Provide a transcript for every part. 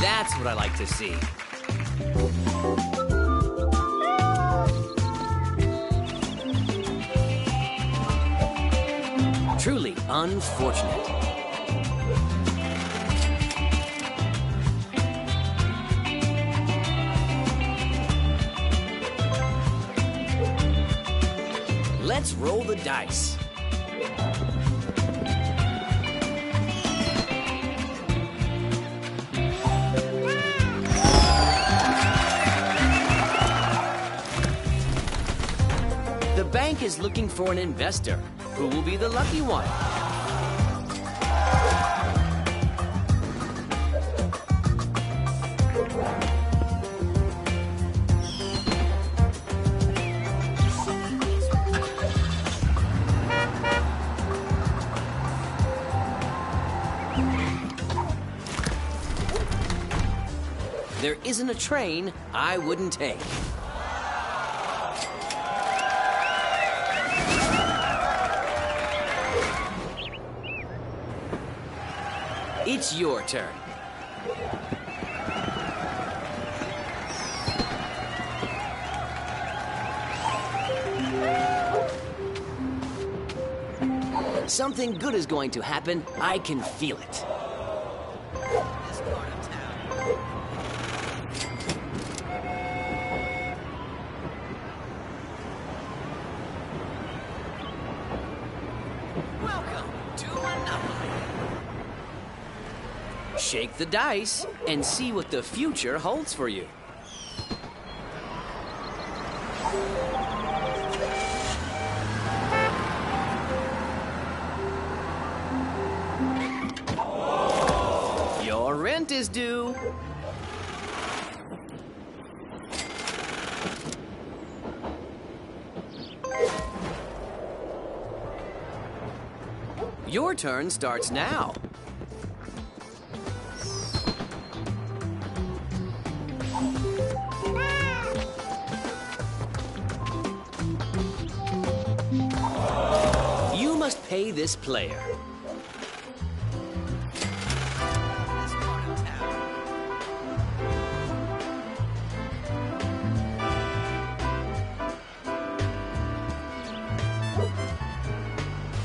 That's what I like to see. Truly unfortunate. Let's roll the dice. Bank is looking for an investor. Who will be the lucky one? There isn't a train I wouldn't take. It's your turn. Something good is going to happen. I can feel it. The dice and see what the future holds for you. Your rent is due. Your turn starts now. This player.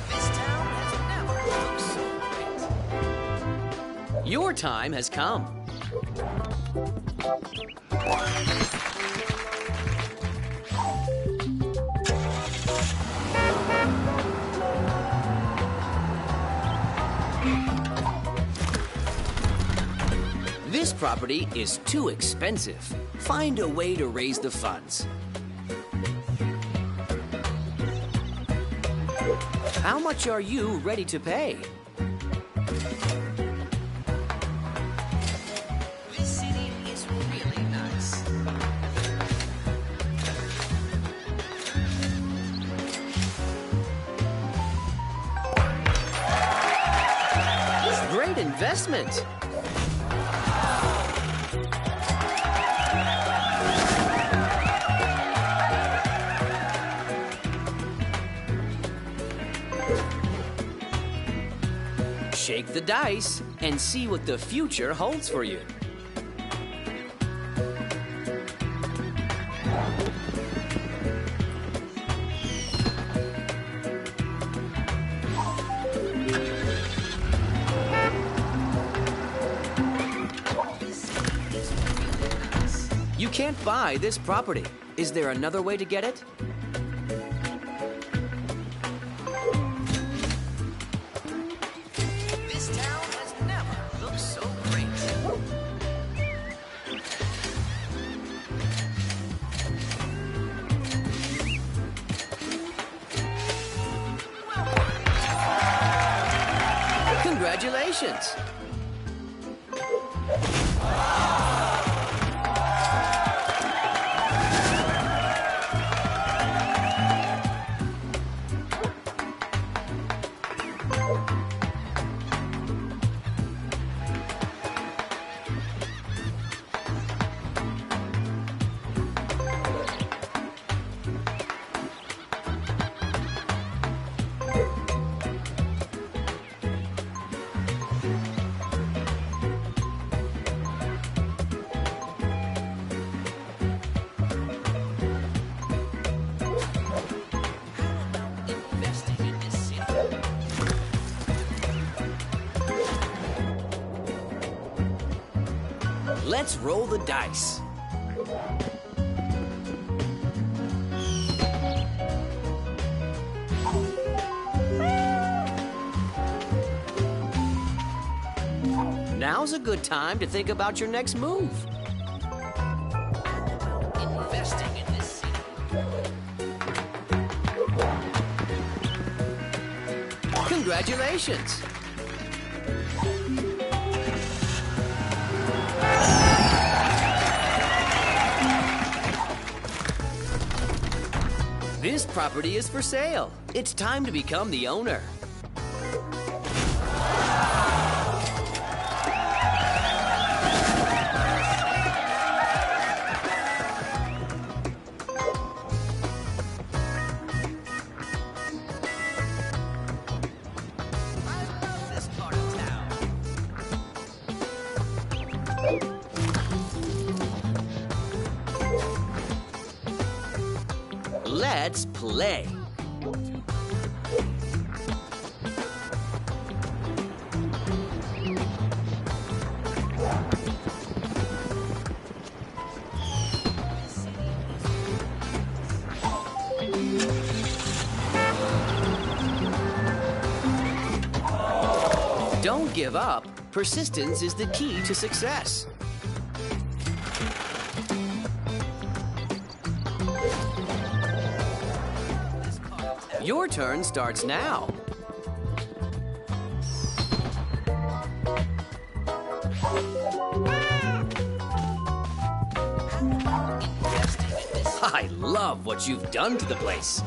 This town has never looked so great. Your time has come. Property is too expensive. Find a way to raise the funds. How much are you ready to pay? This city is really nice. Great investment. Shake the dice and see what the future holds for you. You can't buy this property. Is there another way to get it? Dice. Now's a good time to think about your next move. Investing in this city. Congratulations! Property is for sale. It's time to become the owner. Don't give up. Persistence is the key to success. Your turn starts now. I love what you've done to the place.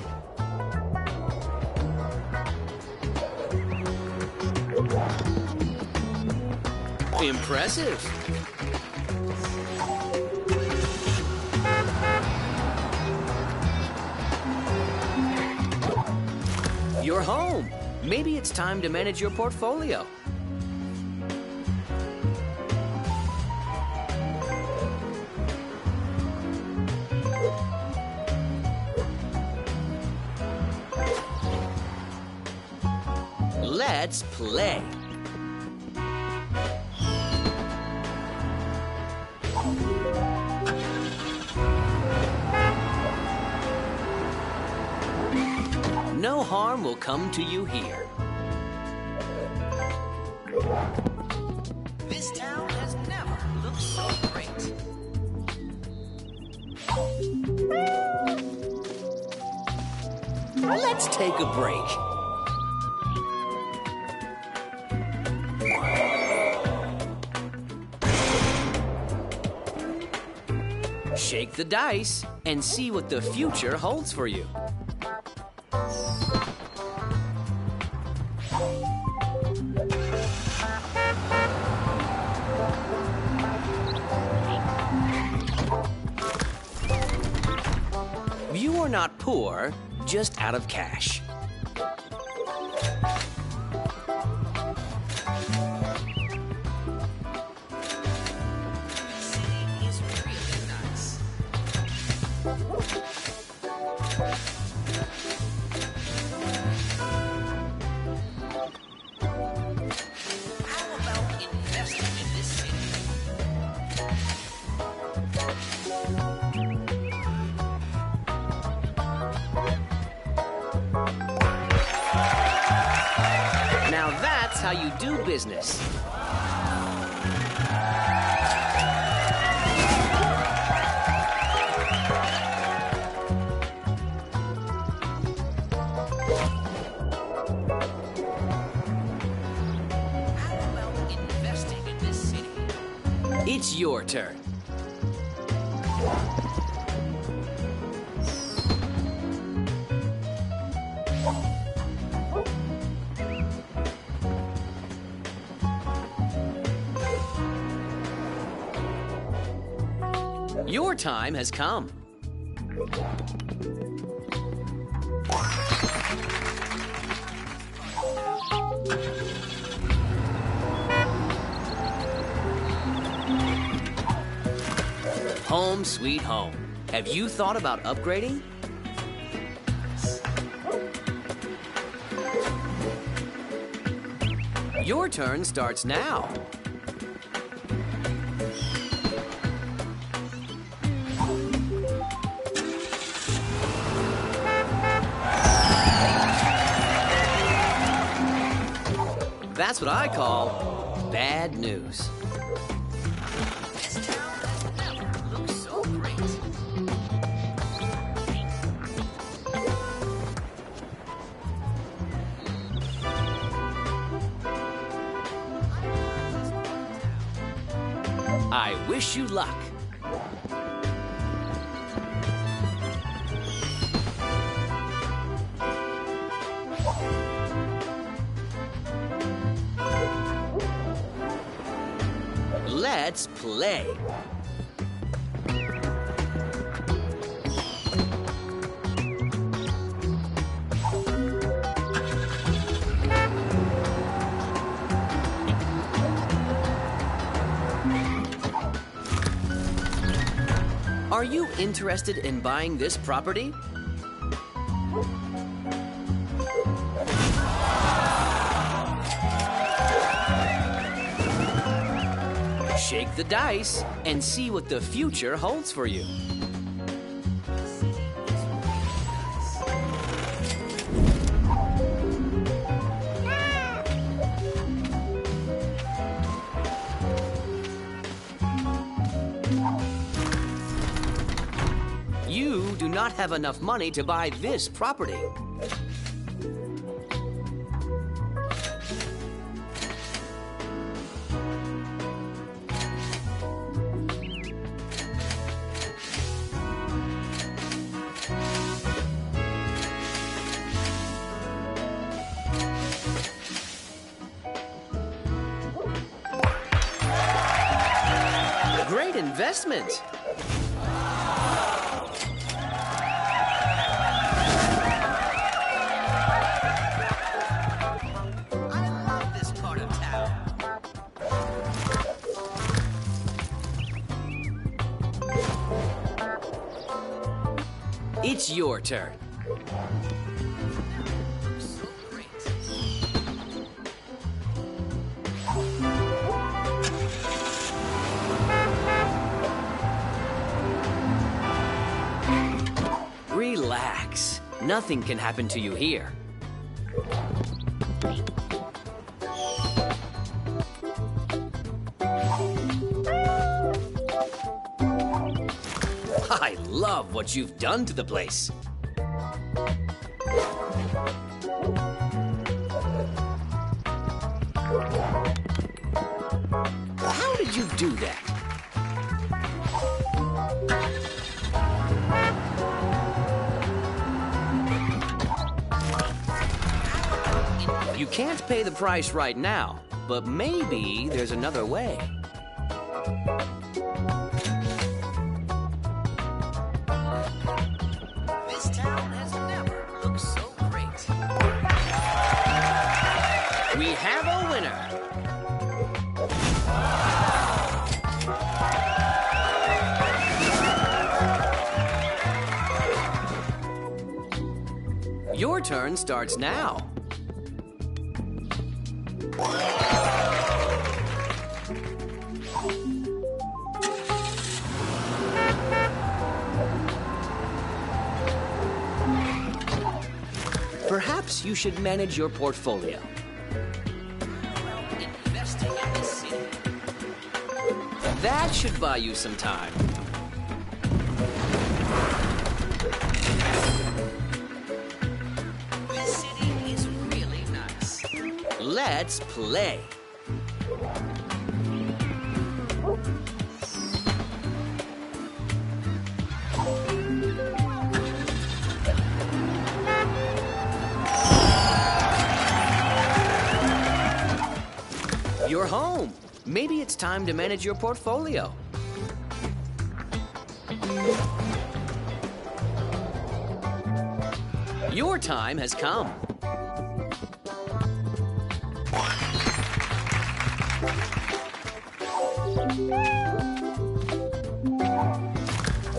Impressive. You're home. Maybe it's time to manage your portfolio. Let's play. Come to you here. This town has never looked so great. Let's take a break. Shake the dice and see what the future holds for you. You just out of cash. Has come. Home sweet home. Have you thought about upgrading? Your turn starts now. That's what I call bad news. I wish you luck. Are you interested in buying this property? The dice and see what the future holds for you. You do not have enough money to buy this property. Investment. Nothing can happen to you here. I love what you've done to the place. You can't pay the price right now, but maybe there's another way. This town has never looked so great. We have a winner. Your turn starts now. Should manage your portfolio. Investing in this city. That should buy you some time. This city is really nice. Let's play. Maybe it's time to manage your portfolio. Your time has come.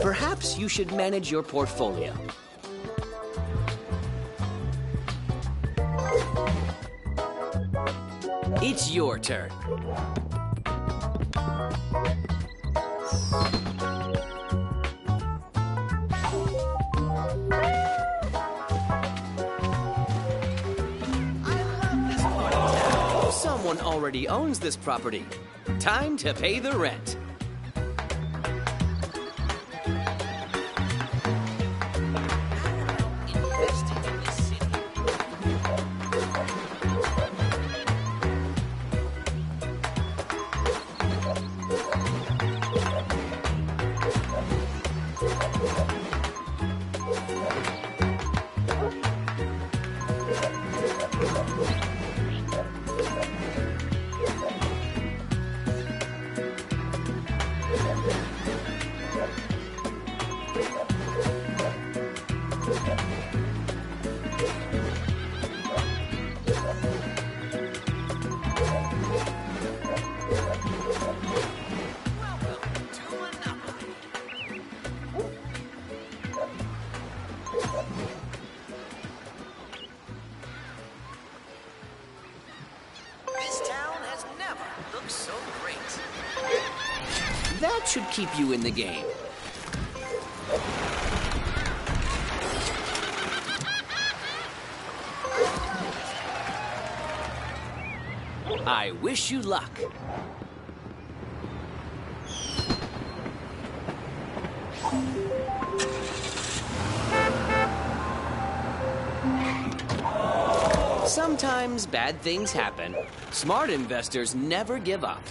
Perhaps you should manage your portfolio. It's your turn. Owns this property. Time to pay the rent. Game. I wish you luck. Sometimes bad things happen. Smart investors never give up.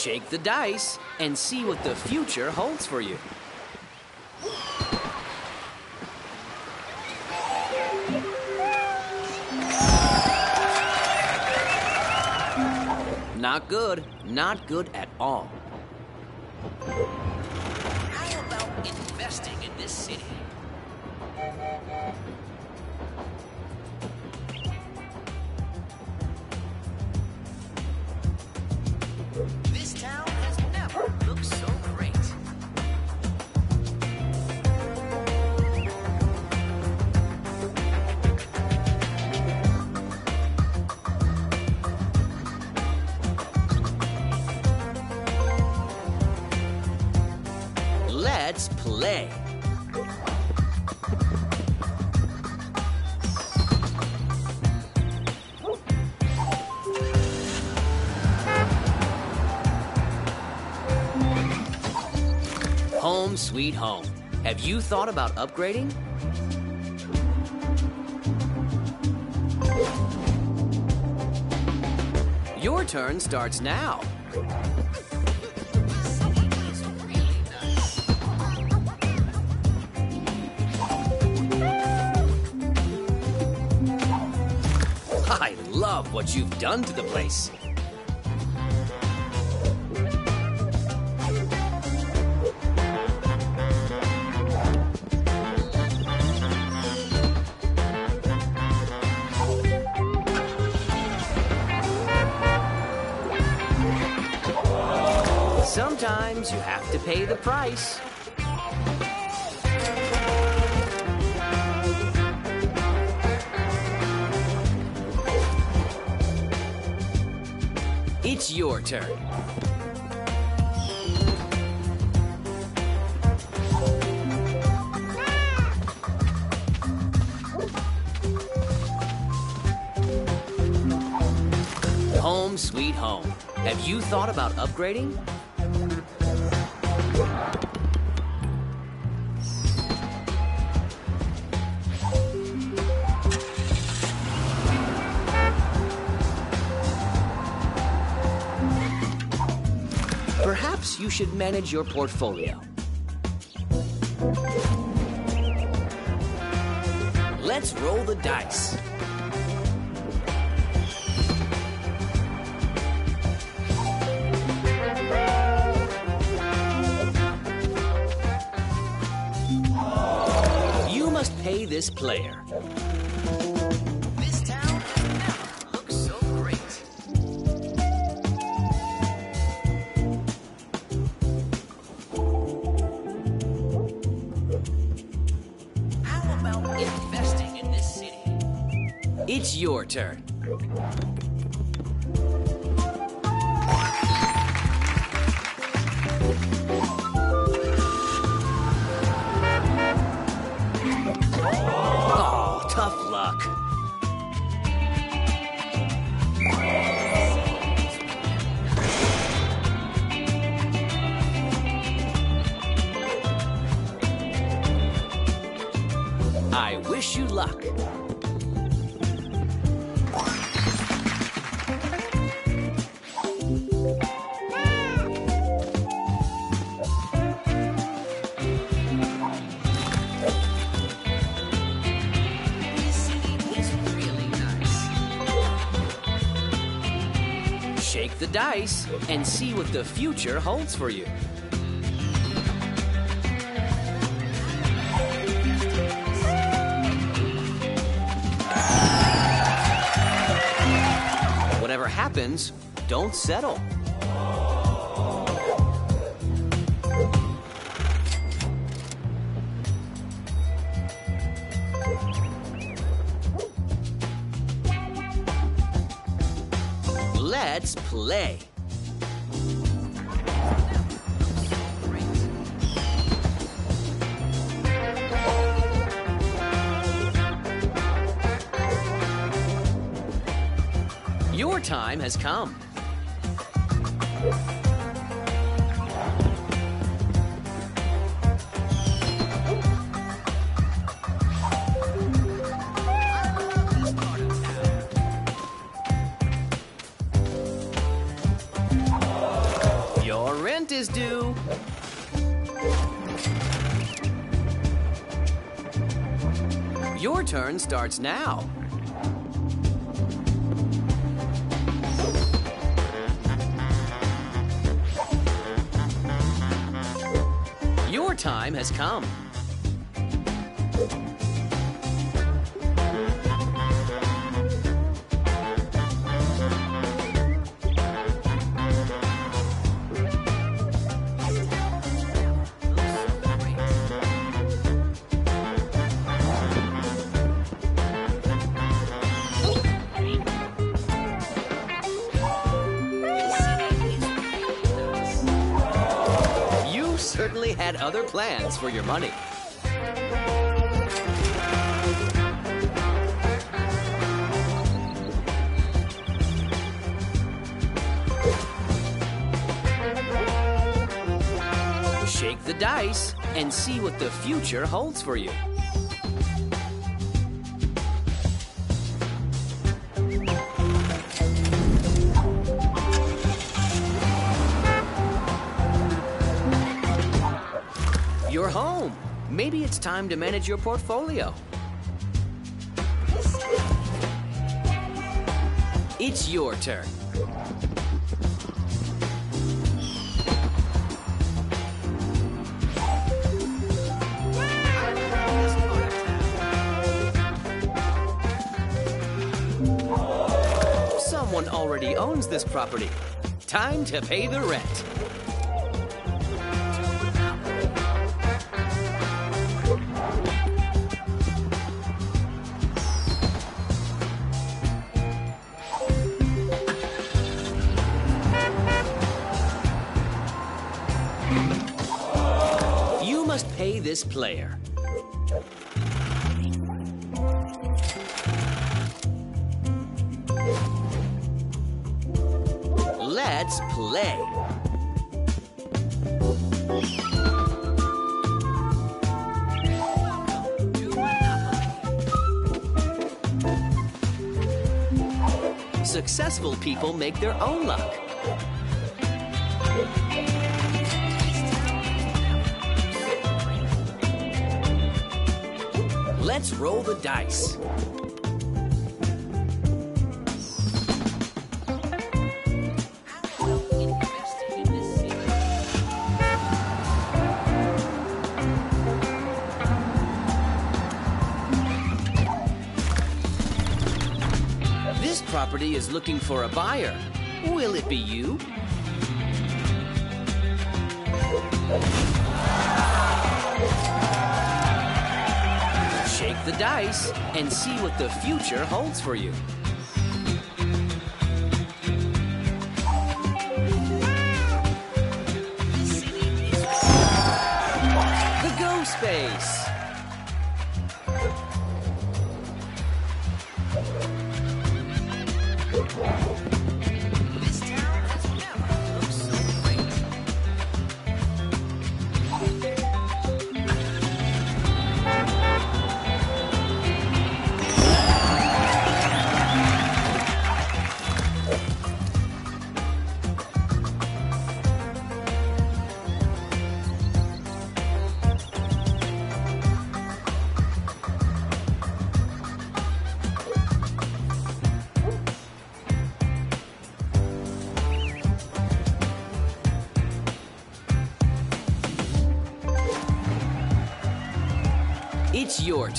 Shake the dice and see what the future holds for you. Not good. Not good at all. Sweet home. Have you thought about upgrading? Your turn starts now. I love what you've done to the place. Price. It's your turn. Home sweet home. Have you thought about upgrading? Should manage your portfolio. Let's roll the dice. It's your turn. Oh, tough luck. I wish you luck. Dice and see what the future holds for you. Whatever happens, don't settle. Your time has come. Starts now. For your money. Shake the dice and see what the future holds for you. Time to manage your portfolio. It's your turn. Someone already owns this property. Time to pay the rent. This player. Let's play. Successful people make their own luck. Roll the dice. This property is looking for a buyer. Will it be you? The dice and see what the future holds for you.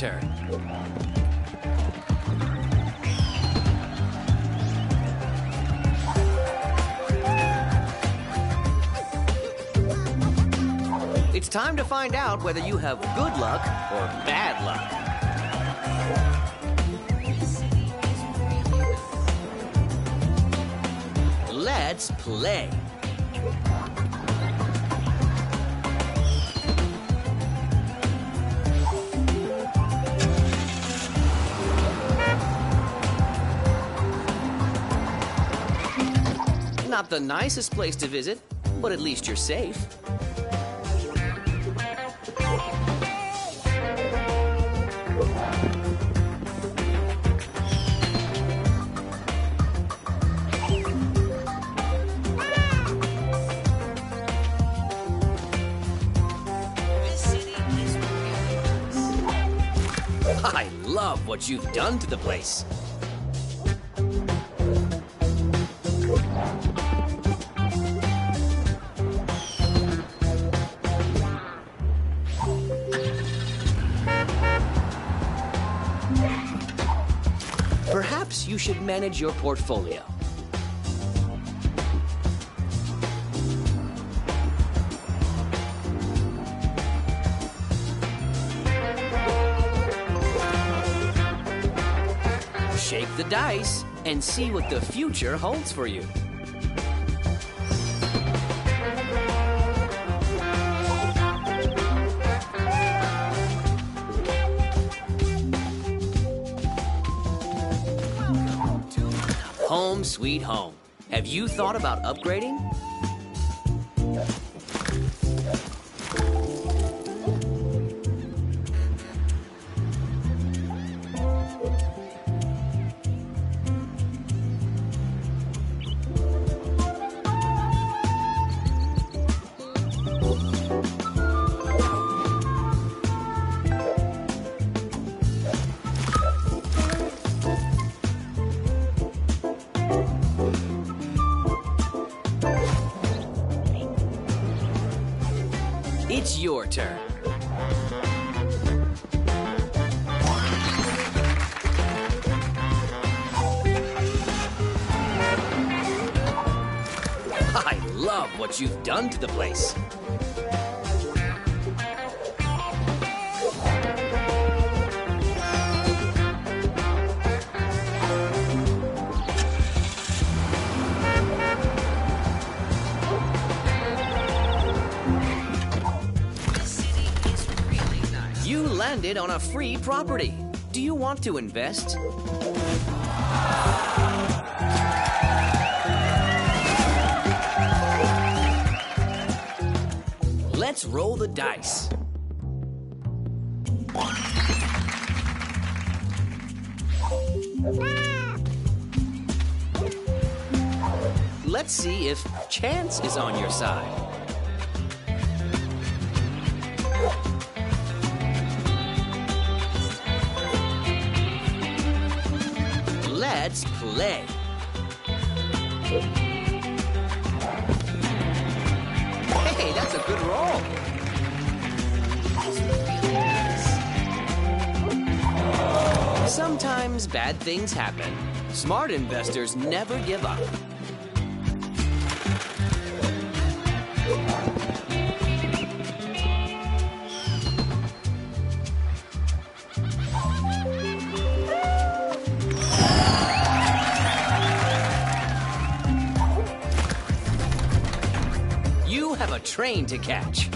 It's. Time to find out whether you have good luck or bad luck. Let's play. The nicest place to visit, but at least you're safe. I love what you've done to the place. Should manage your portfolio. Shake the dice and see what the future holds for you. Sweet home. Have you thought about upgrading? Property. Do you want to invest? Let's roll the dice. Let's see if chance is on your side. Smart investors never give up. You have a train to catch.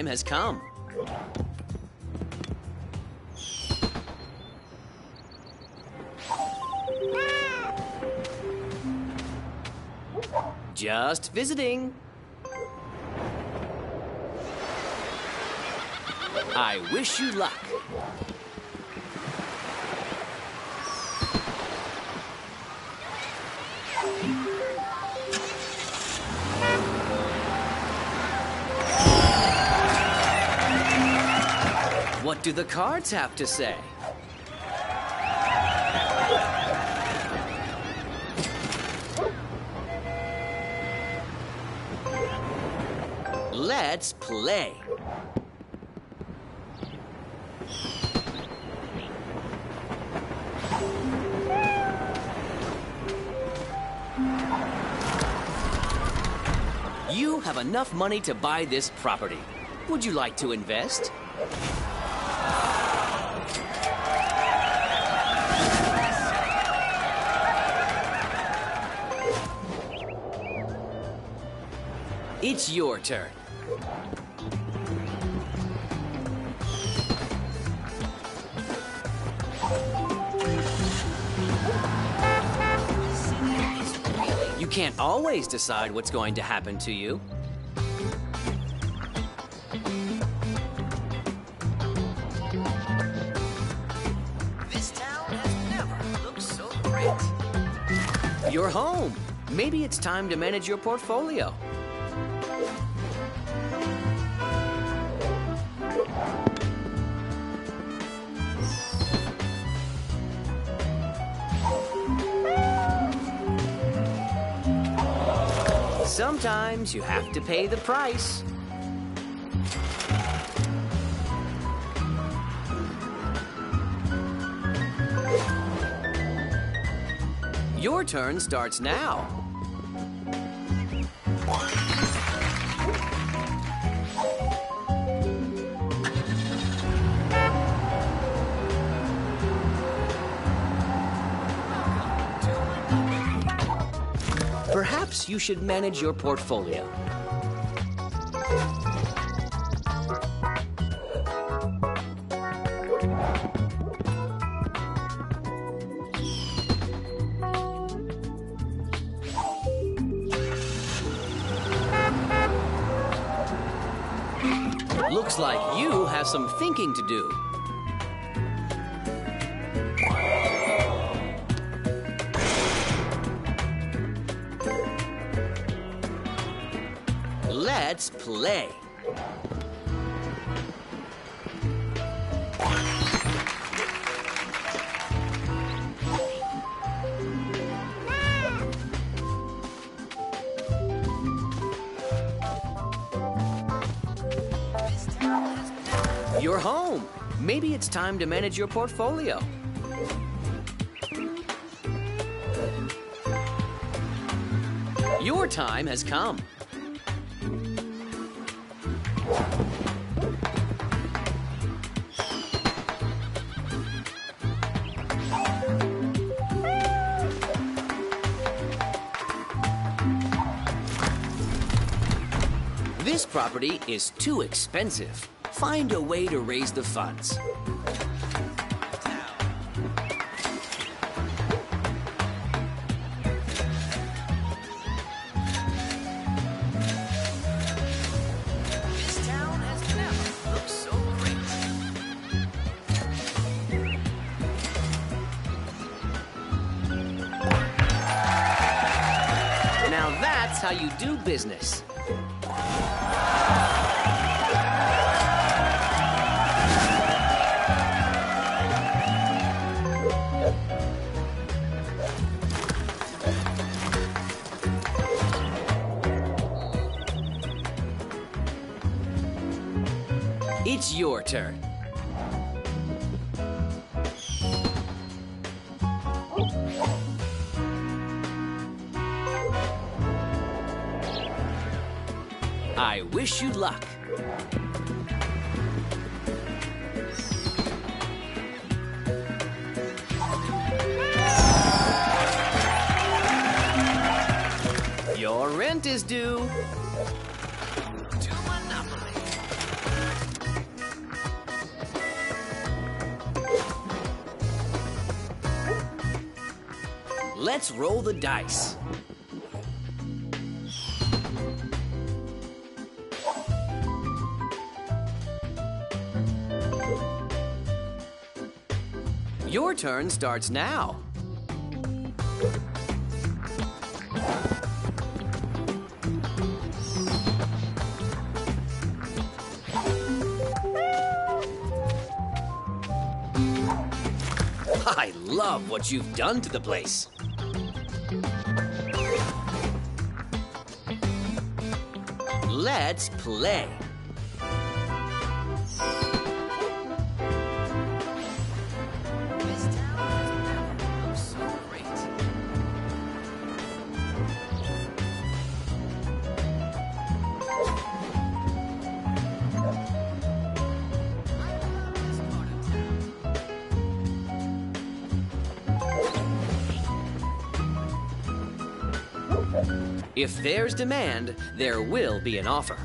Time has come. Just visiting. I wish you luck. Do the cards have to say? Let's play. You have enough money to buy this property. Would you like to invest? It's your turn. You can't always decide what's going to happen to you. This town has never looked so great. You're home. Maybe it's time to manage your portfolio. Sometimes you have to pay the price. Your turn starts now. You should manage your portfolio. Looks like you have some thinking to do. Time to manage your portfolio. Your time has come. This property is too expensive. Find a way to raise the funds. Business. Dice. Your turn starts now. I love what you've done to the place. Let's play. If there's demand, there will be an offer.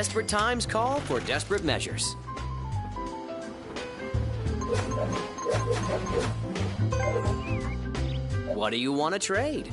Desperate times call for desperate measures. What do you want to trade?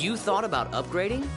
You thought about upgrading?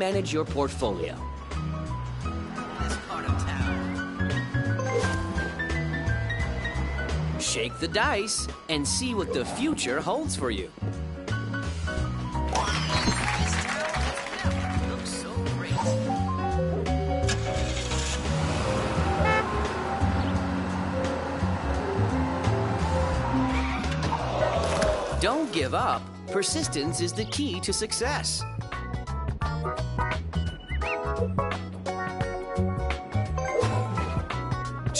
Manage your portfolio. This part of town. Shake the dice and see what the future holds for you. This town has never looked so great. Don't give up. Persistence is the key to success.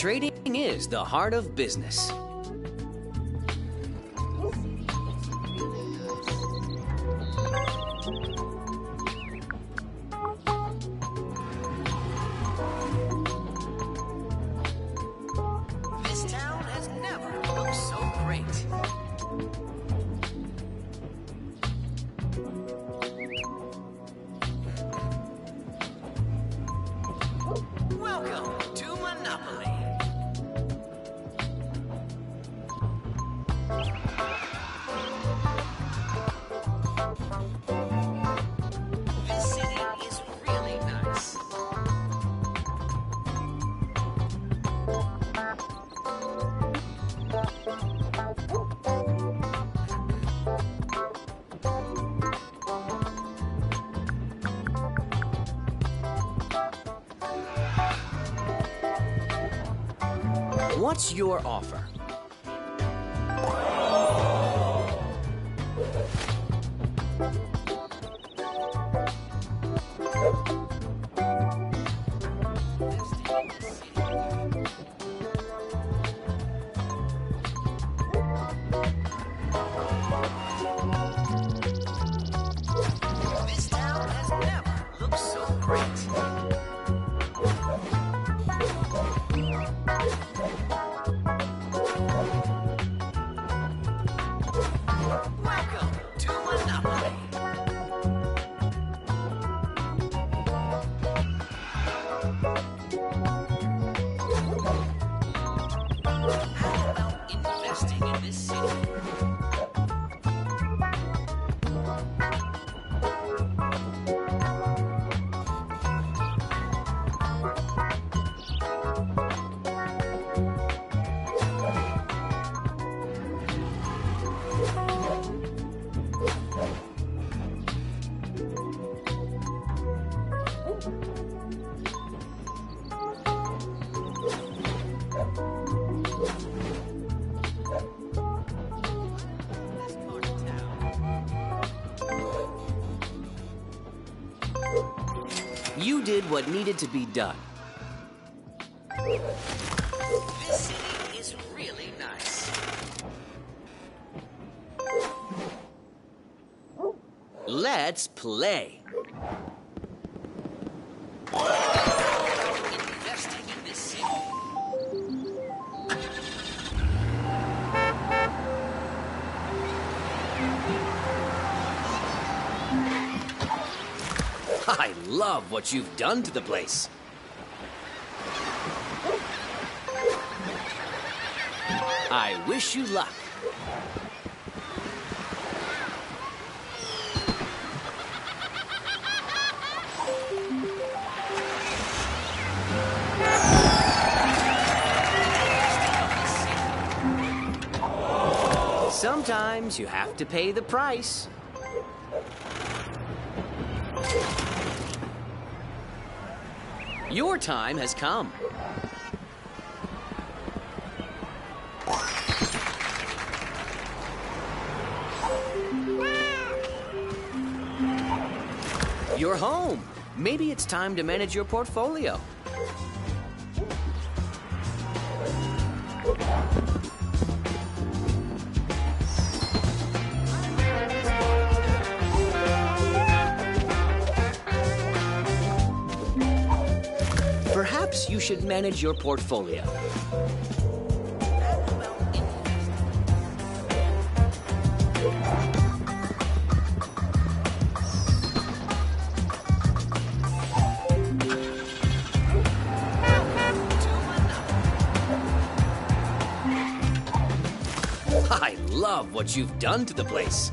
Trading is the heart of business. Play. I love what you've done to the place. I wish you luck. Sometimes you have to pay the price. Your time has come. You're home. Maybe it's time to manage your portfolio. Should manage your portfolio. I love what you've done to the place.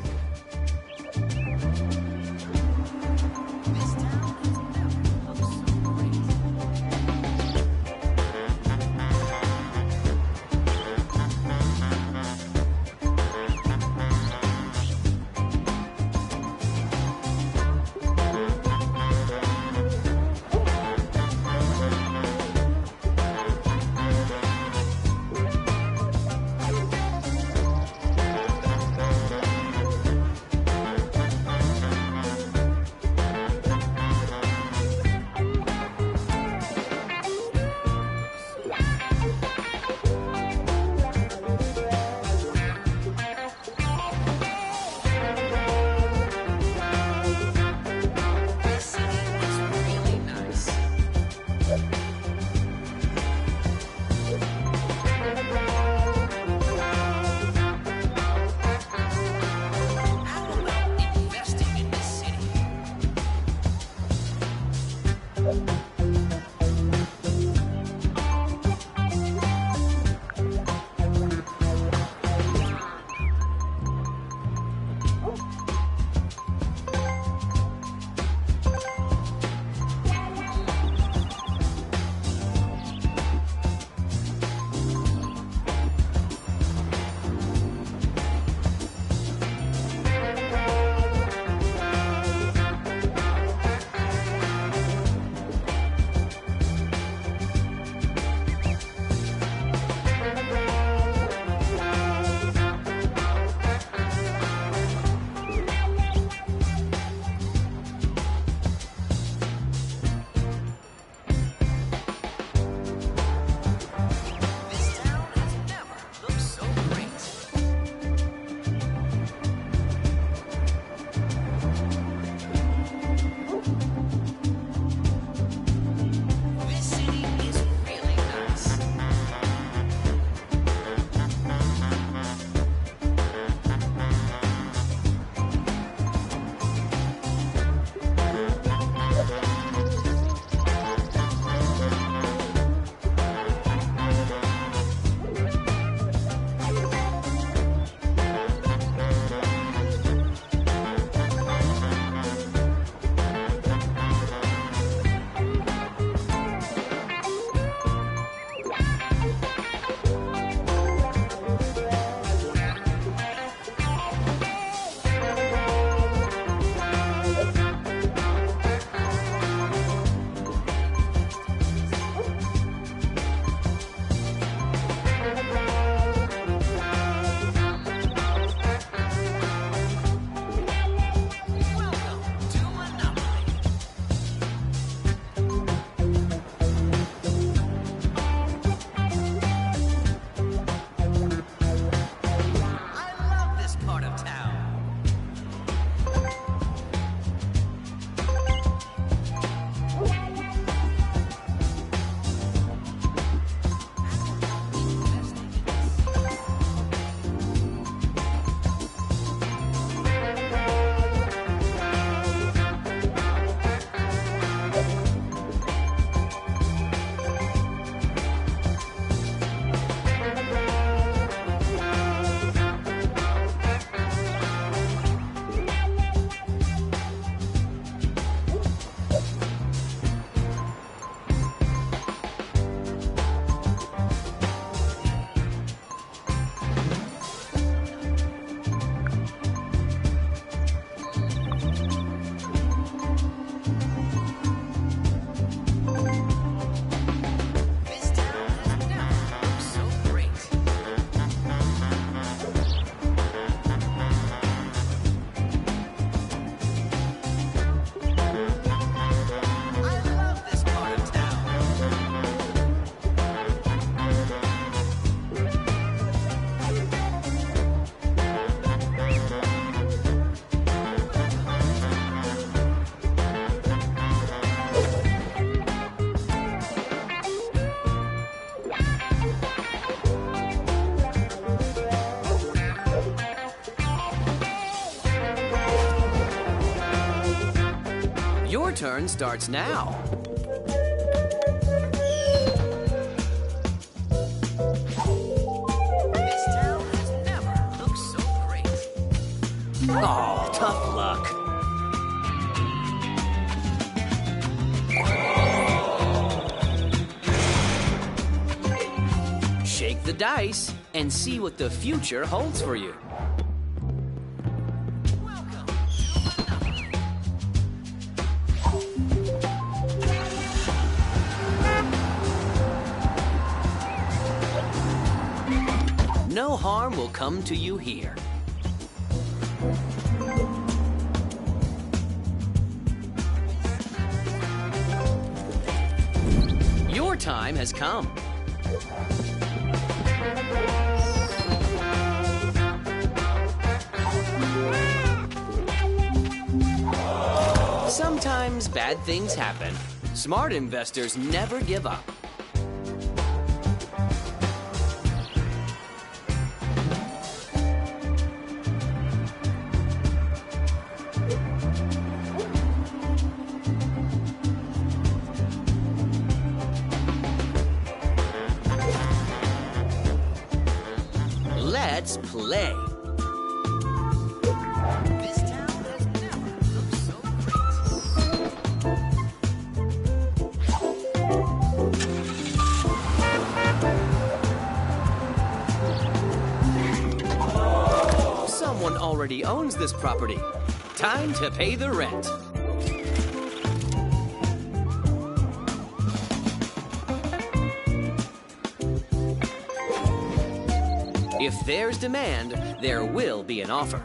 Turn starts now. This town has never looked so great. Oh, tough luck. Shake the dice and see what the future holds for you. Harm will come to you here. Your time has come. Sometimes bad things happen. Smart investors never give up. Property. Time to pay the rent. If there's demand, there will be an offer.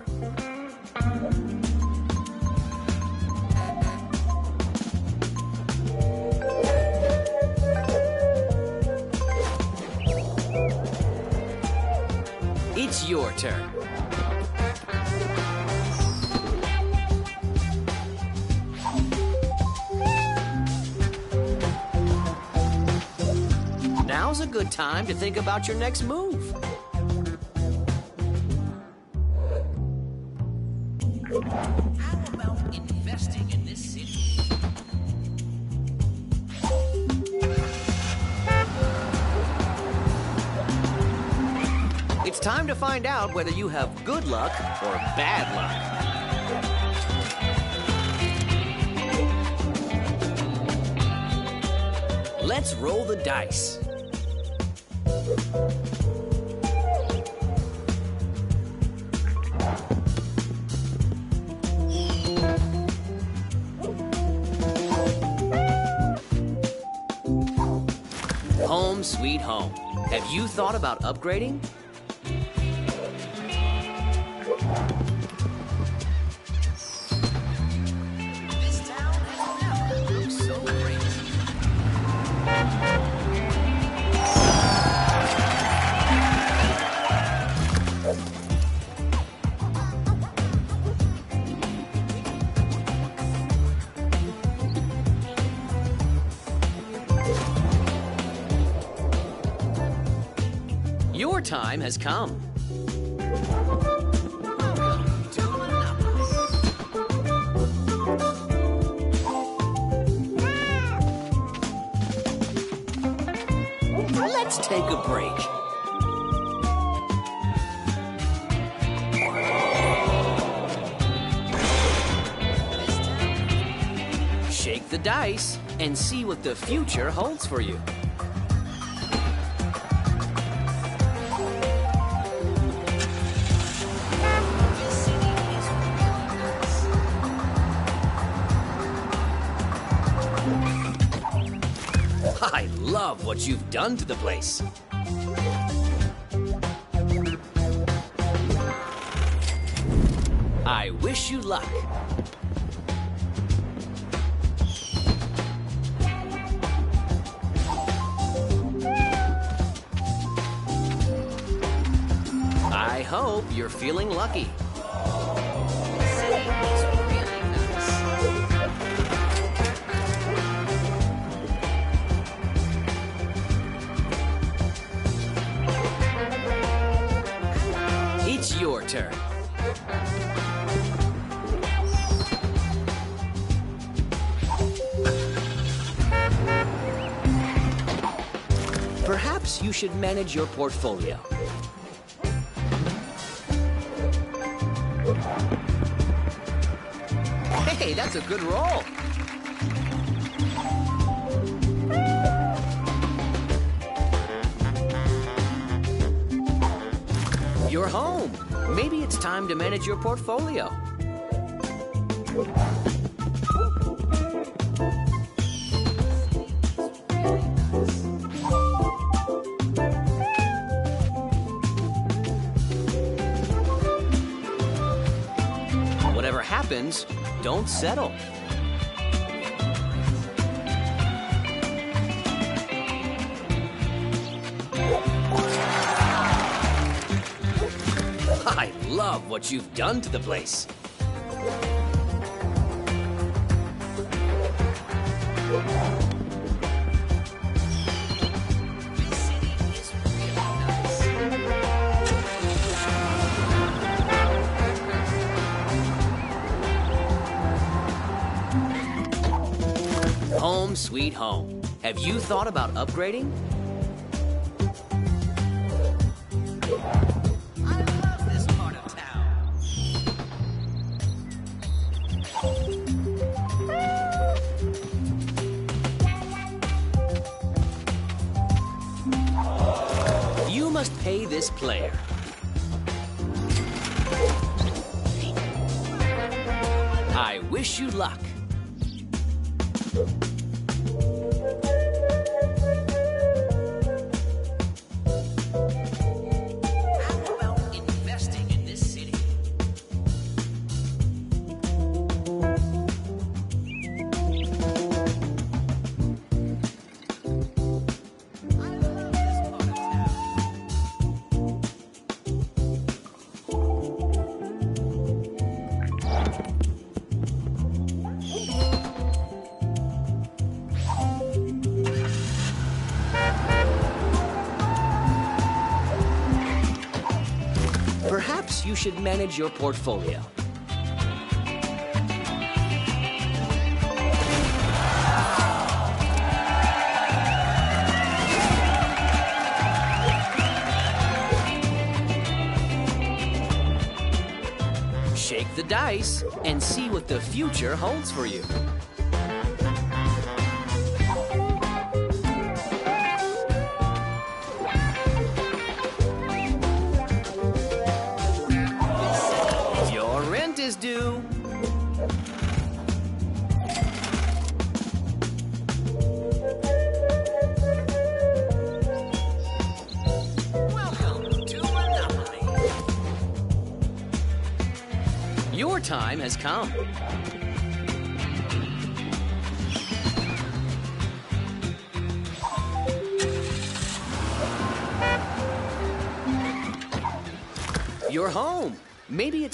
To think about your next move. How about investing in this city? It's time to find out whether you have good luck or bad luck. Let's roll the dice. Thought about upgrading? Has come. Let's take a break. Shake the dice and see what the future holds for you. You've done to the place. I wish you luck. I hope you're feeling lucky. Manage your portfolio. Hey, that's a good roll. You're home. Maybe it's time to manage your portfolio. Don't settle. I love what you've done to the place. Have you thought about upgrading? Should manage your portfolio. Shake the dice and see what the future holds for you.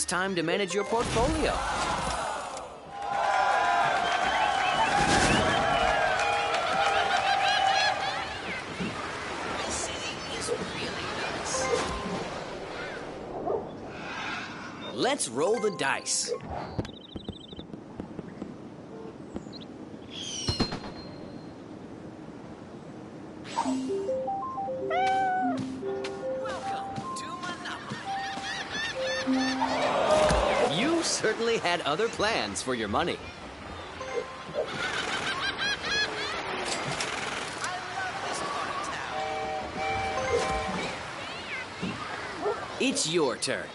Time to manage your portfolio. Let's roll the dice. Other plans for your money. It's your turn.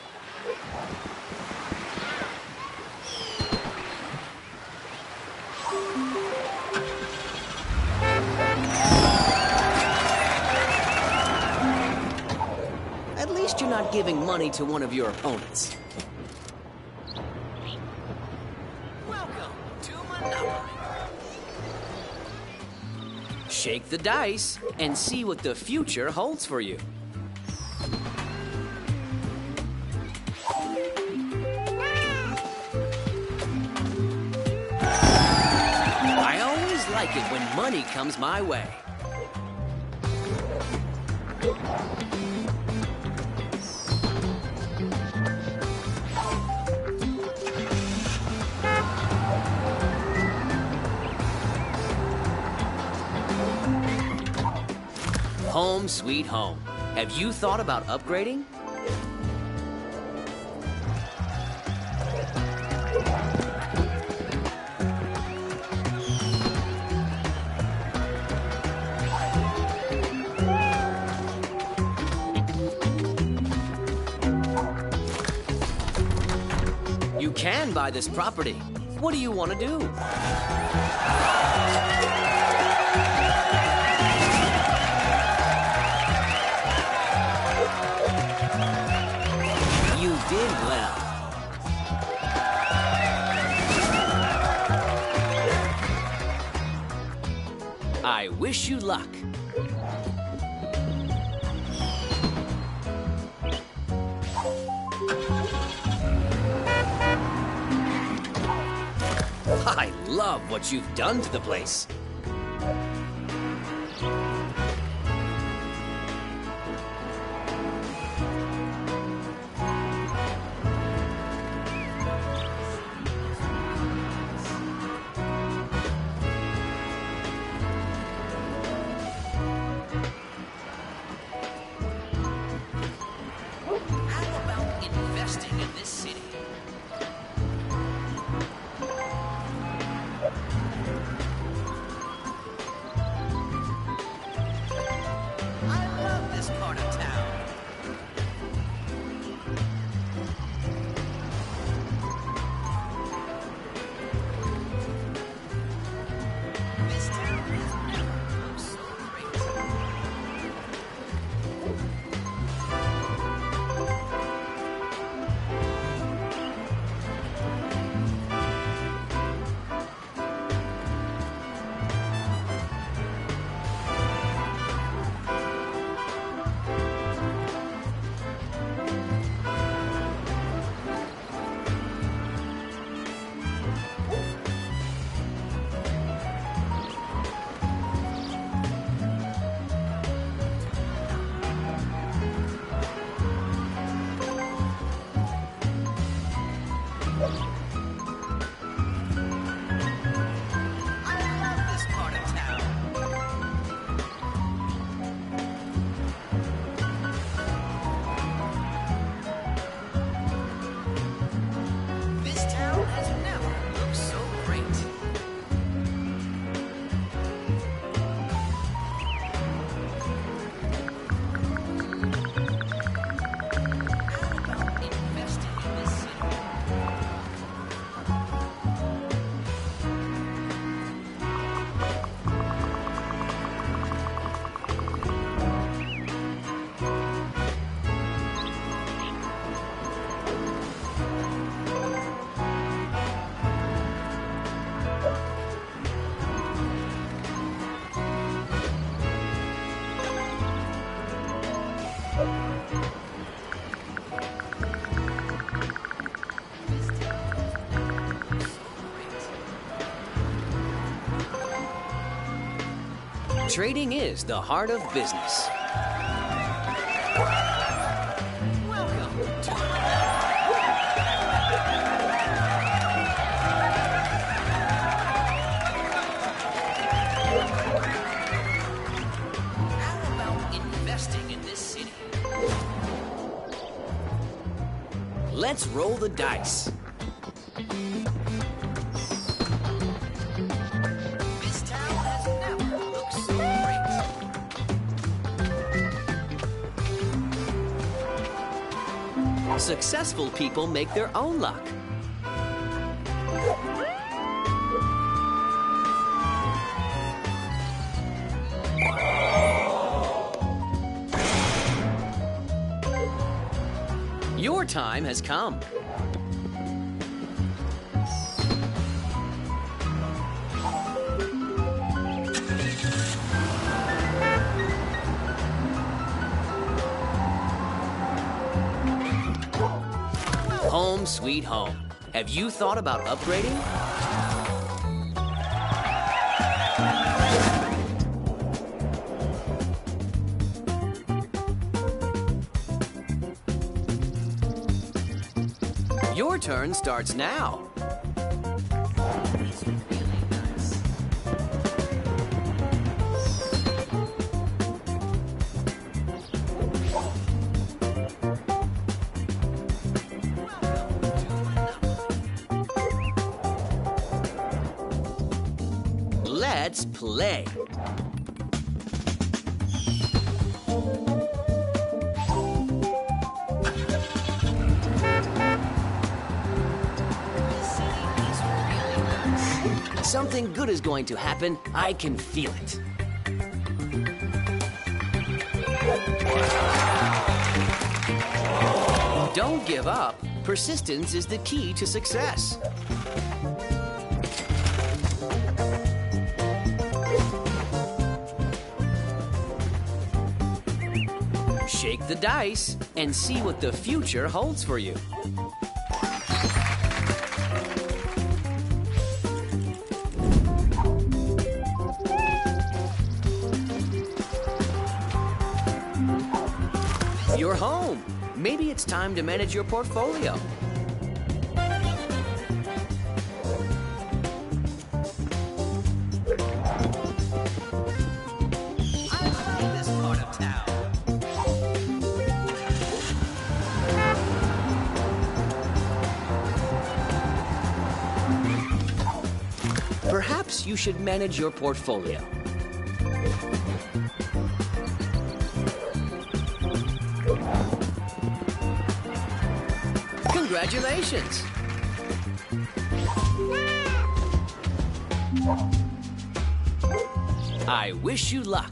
At least you're not giving money to one of your opponents. The dice and see what the future holds for you. I always like it when money comes my way. Sweet home. Have you thought about upgrading? You can buy this property. What do you want to do? Wish you luck. I love what you've done to the place. Trading is the heart of business. Welcome How about investing in this city? Let's roll the dice. Successful people make their own luck. Your time has come. Home sweet home. Have you thought about upgrading? Your turn starts now. Is going to happen. I can feel it. Don't give up. Persistence is the key to success. Shake the dice and see what the future holds for you. Time to manage your portfolio. Perhaps you should manage your portfolio. Congratulations! I wish you luck.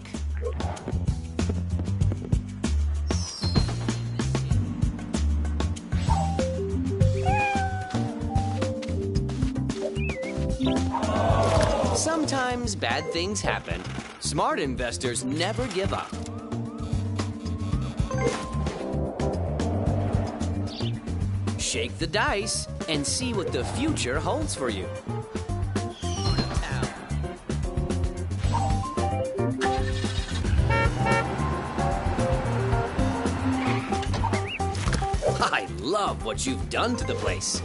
Sometimes bad things happen. Smart investors never give up. The dice and see what the future holds for you. I love what you've done to the place.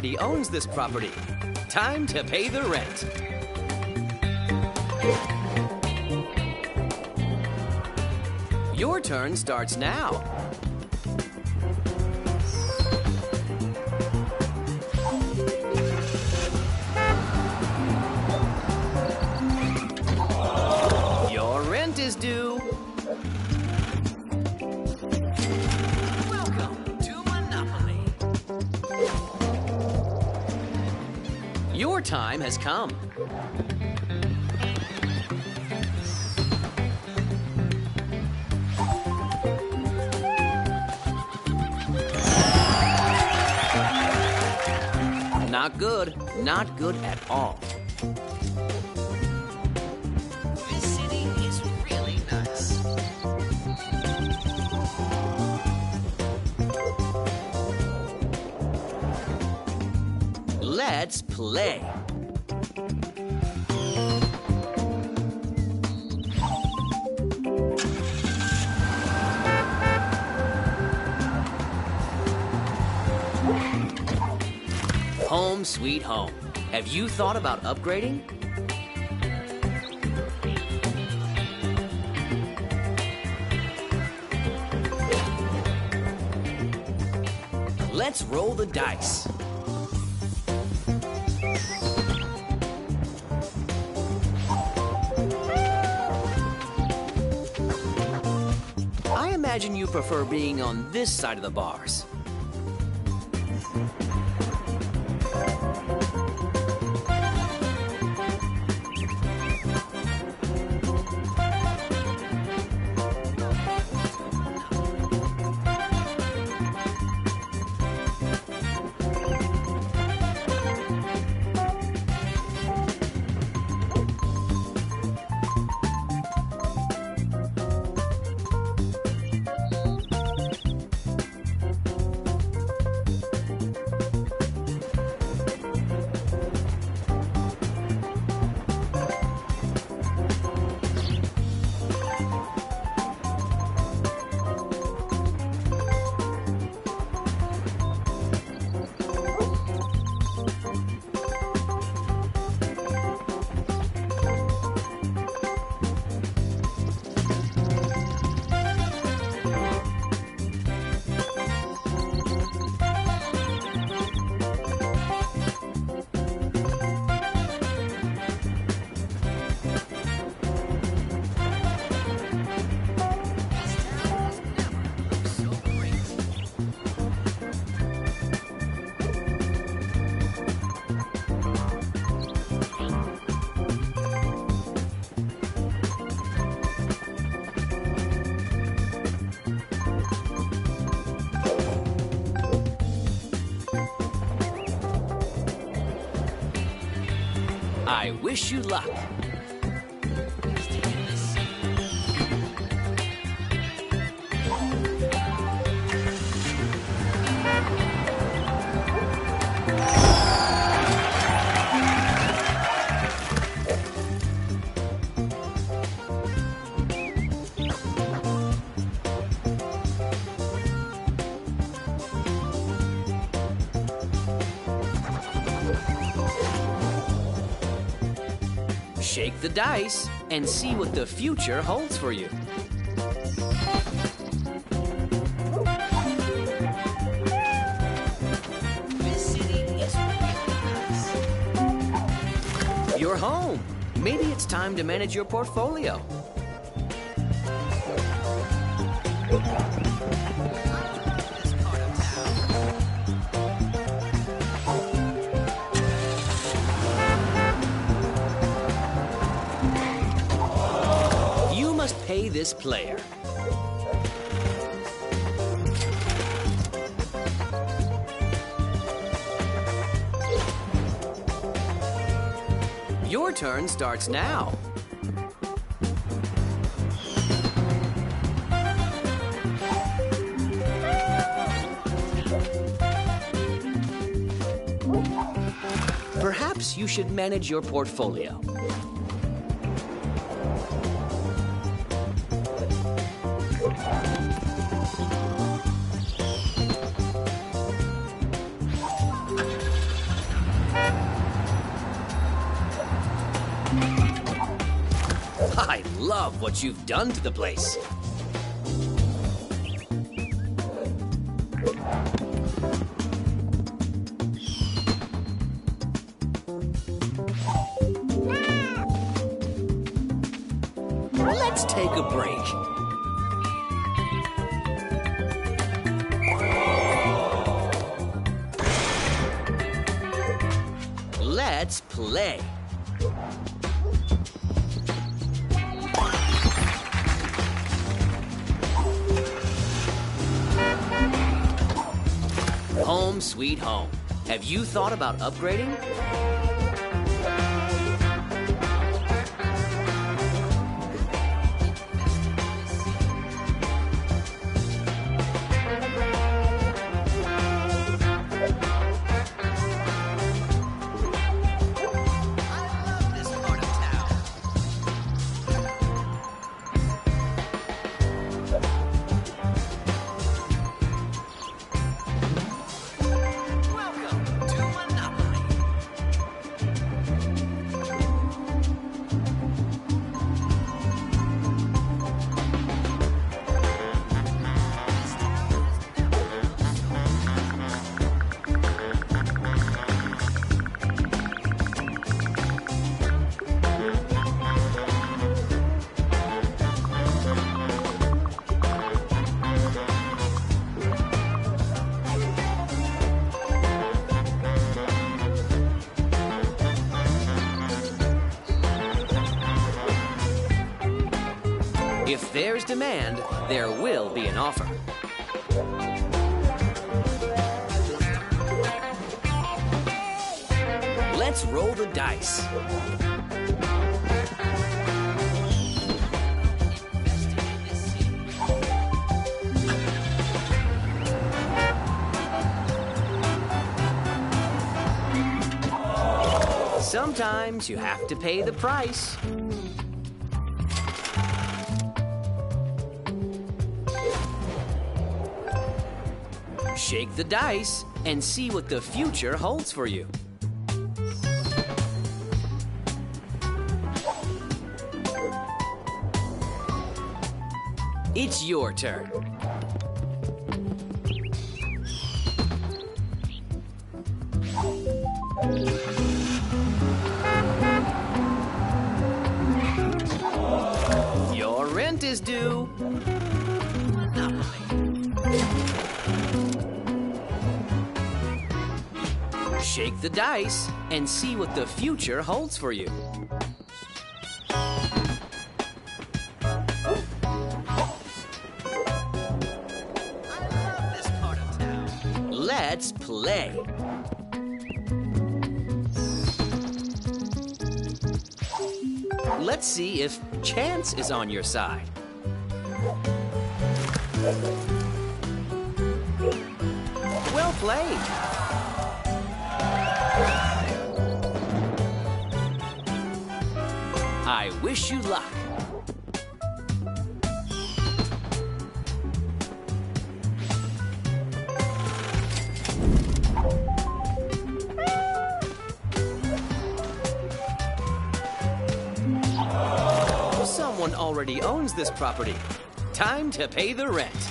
Already owns this property. Time to pay the rent. Your turn starts now. Has come. Not good. Not good at all. This city is really nice. Let's play. Sweet home. Have you thought about upgrading? Let's roll the dice. I imagine you prefer being on this side of the bars. Wish you luck. Dice and see what the future holds for you. You're home. Maybe it's time to manage your portfolio. Player. Your turn starts now. Perhaps you should manage your portfolio. You've done to the place. Thought about upgrading? Demand, there will be an offer. Let's roll the dice. Sometimes you have to pay the price. The dice and see what the future holds for you. It's your turn. The dice and see what the future holds for you. Let's play. Let's see if chance is on your side. Well played. Wish you luck. Someone already owns this property. Time to pay the rent.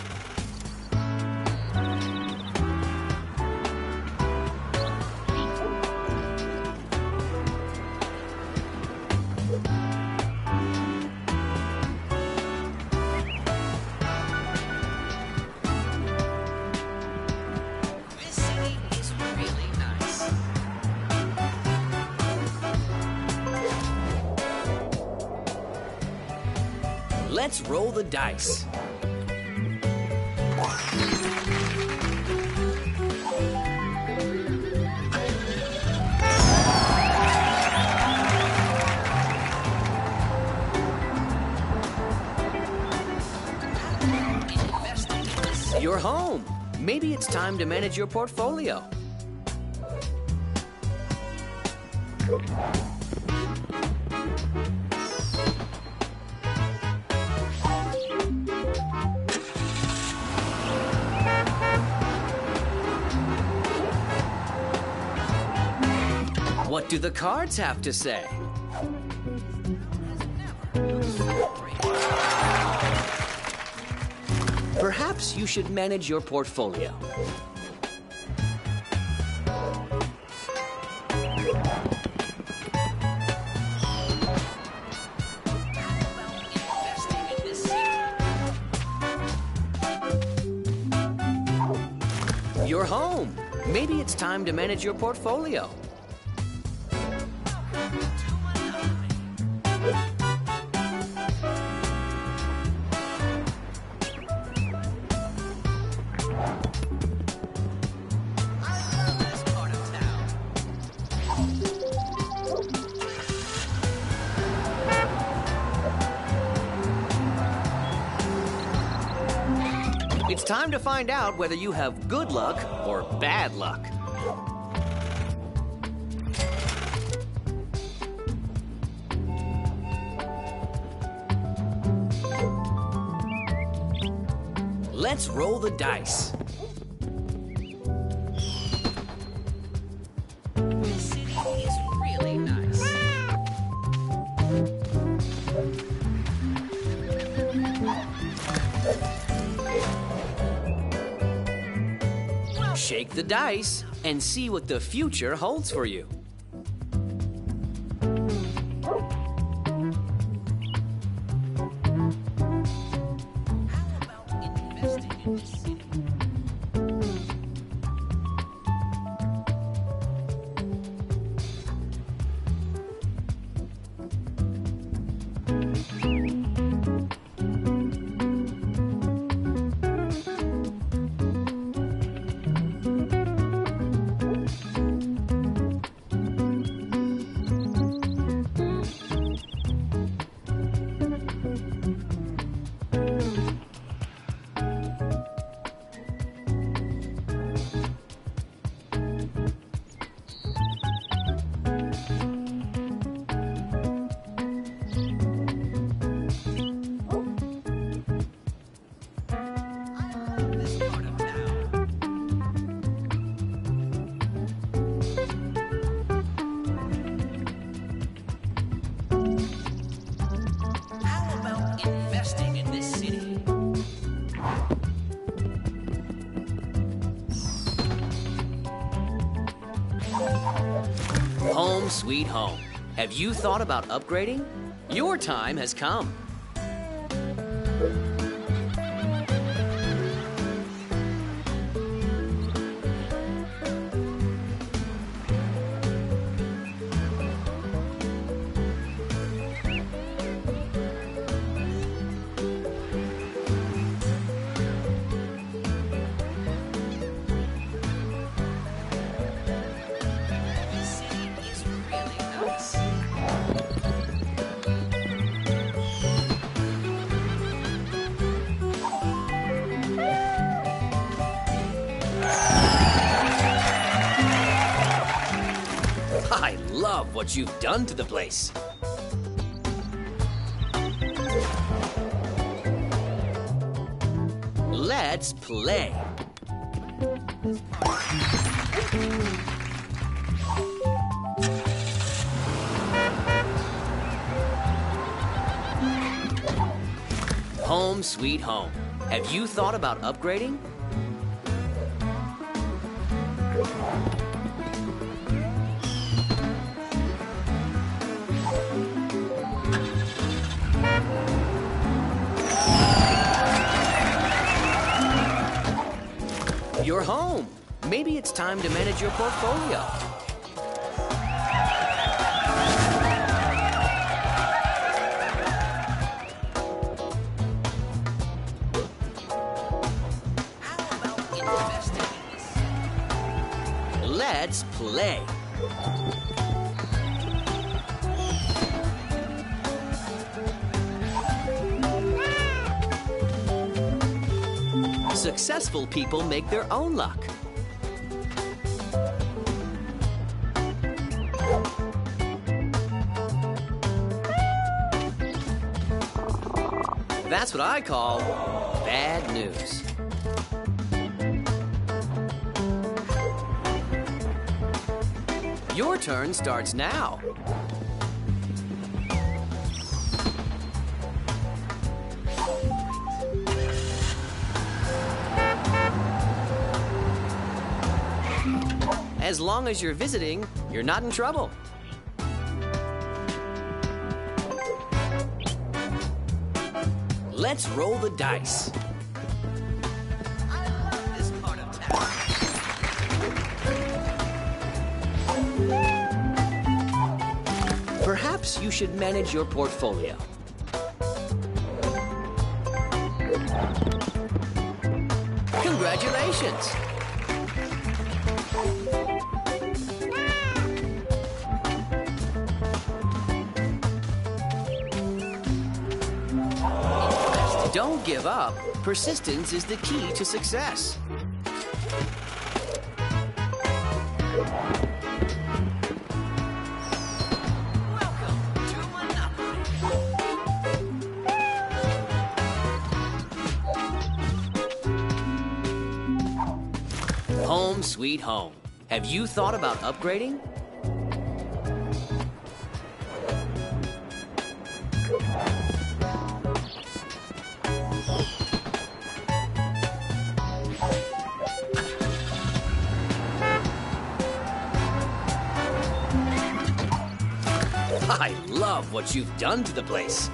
Dice. You're home. Maybe it's time to manage your portfolio. Do the cards have to say? Perhaps you should manage your portfolio. You're home. Maybe it's time to manage your portfolio. Find out whether you have good luck or bad luck. Let's roll the dice. Dice and see what the future holds for you. You thought about upgrading? Your time has come. What you've done to the place. Let's play. Home sweet home. Have you thought about upgrading? Time to manage your portfolio. Let's play. Successful people make their own luck. That's what I call bad news. Your turn starts now. As long as you're visiting, you're not in trouble. Let's roll the dice. Perhaps you should manage your portfolio. Congratulations! Give up. Persistence is the key to success. Home sweet home. Have you thought about upgrading? What you've done to the place.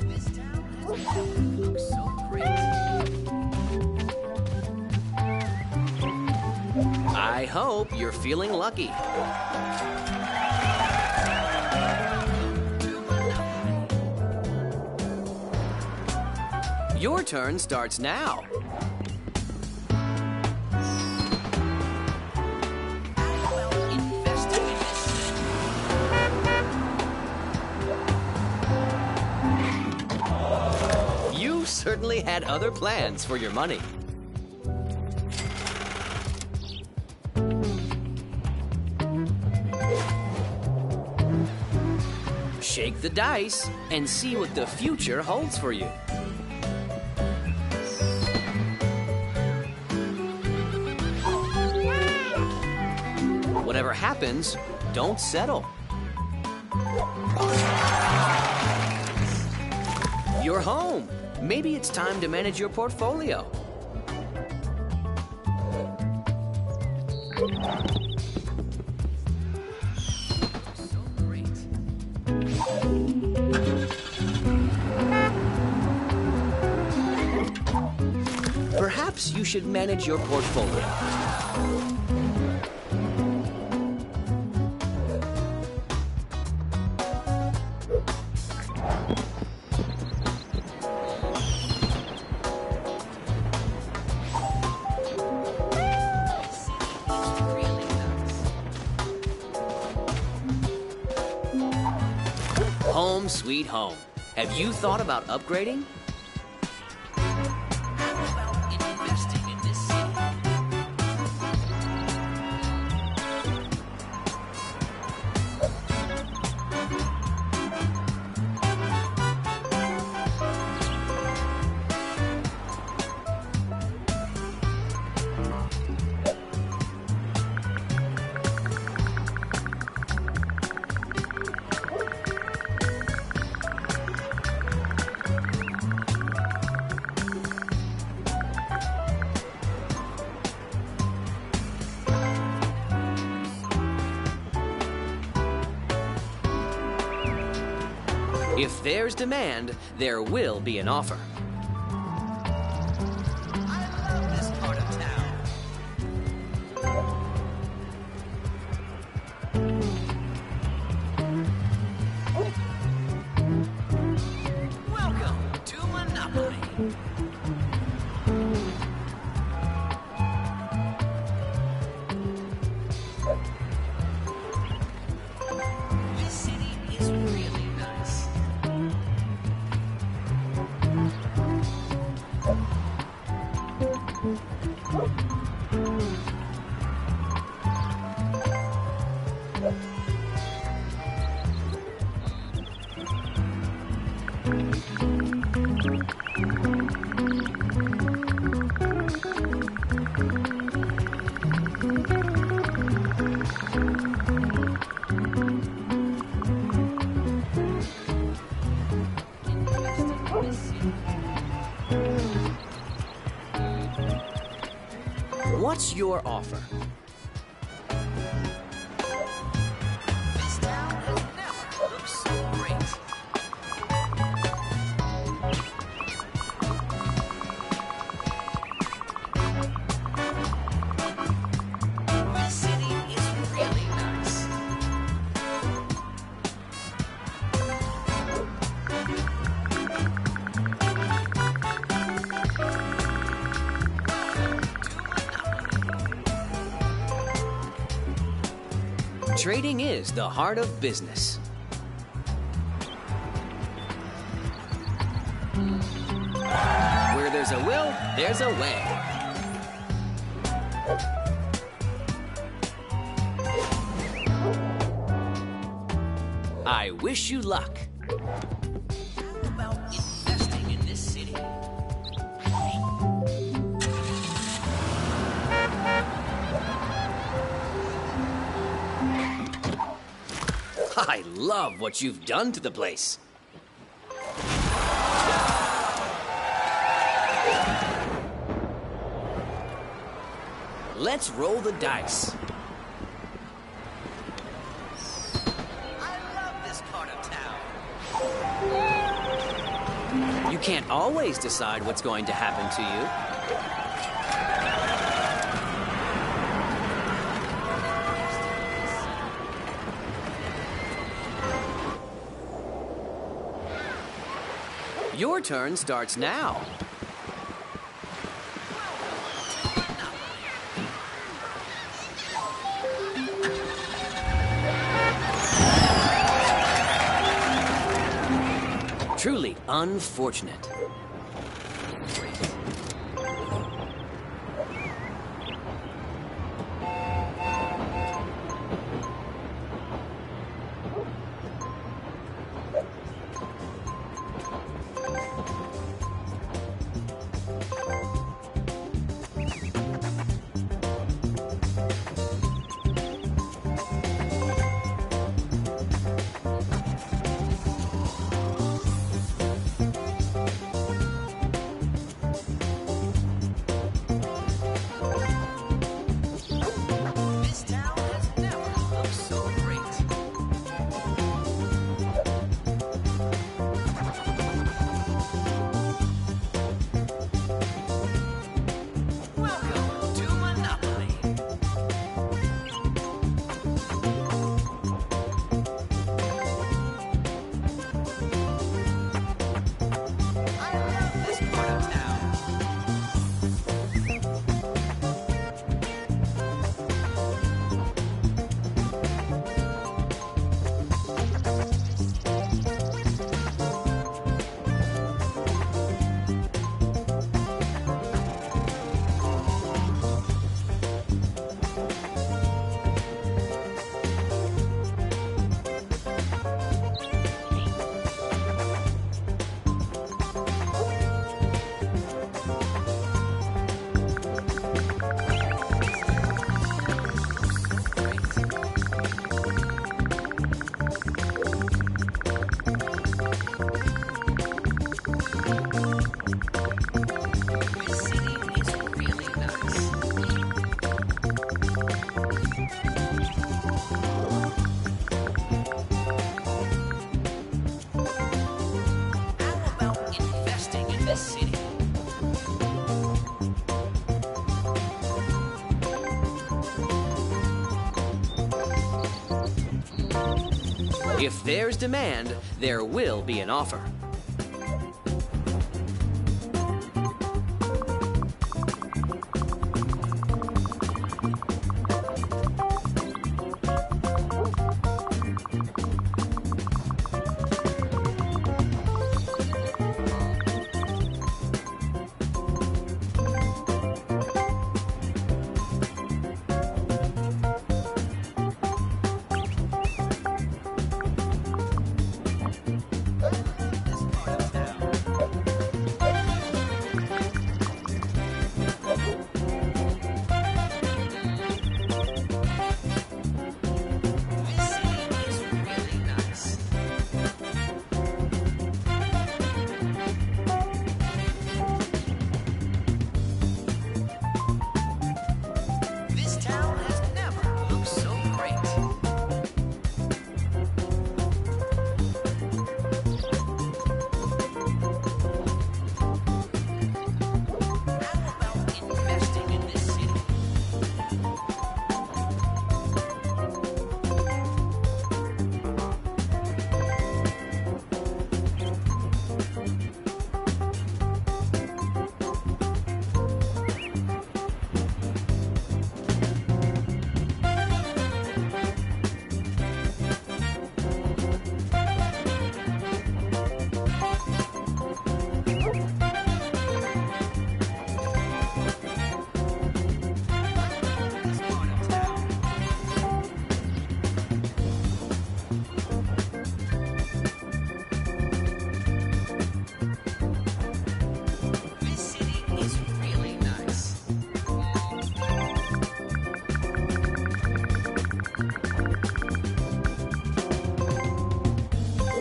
This town has never looked so great. I hope you're feeling lucky. Your turn starts now. Certainly had other plans for your money. Shake the dice and see what the future holds for you. Whatever happens, don't settle. You're home. Maybe it's time to manage your portfolio. Perhaps you should manage your portfolio. Thought about upgrading? Demand, there will be an offer. Is the heart of business. Where there's a will, there's a way. I wish you luck. What you've done to the place. Let's roll the dice. I love this part of town. You can't always decide what's going to happen to you. Turn starts now. Truly unfortunate. There's demand, there will be an offer.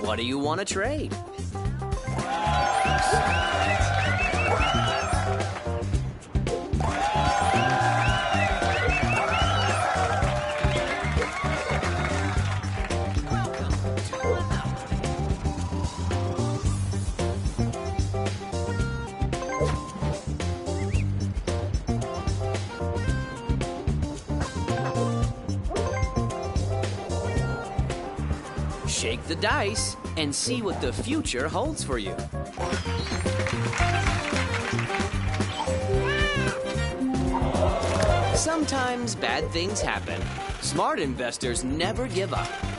What do you want to trade? The dice and see what the future holds for you. Sometimes bad things happen. Smart investors never give up.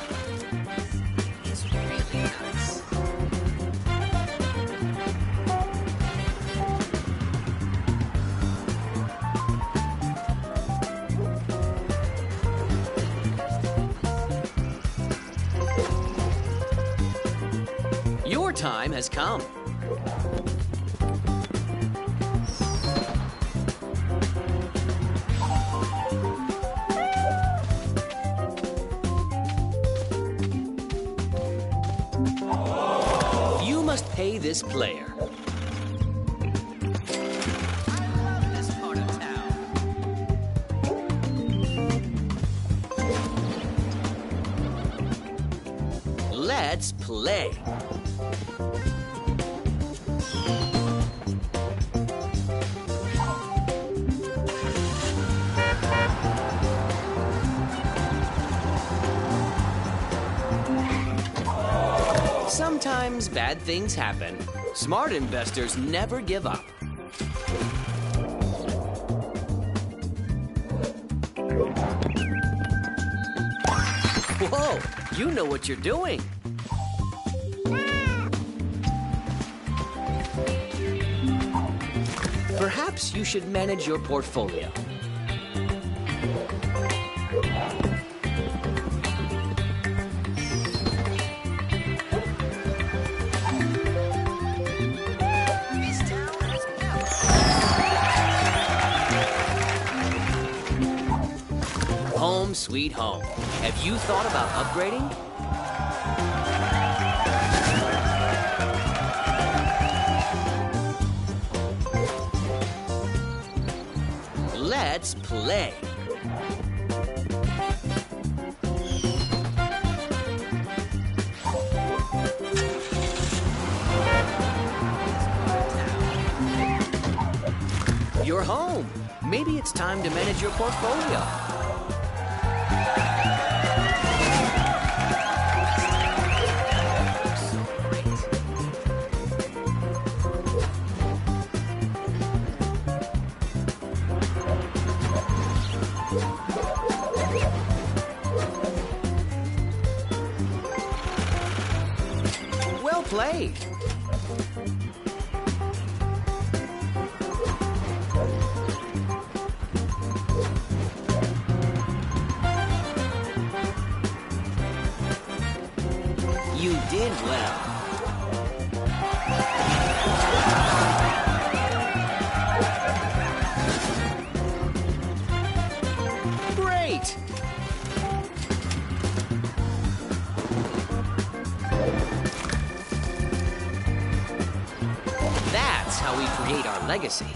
Things happen. Smart investors never give up. Whoa, you know what you're doing. Perhaps you should manage your portfolio. Home. Have you thought about upgrading? Let's play. You're home. Maybe it's time to manage your portfolio. Did well. Great! That's how we create our legacy.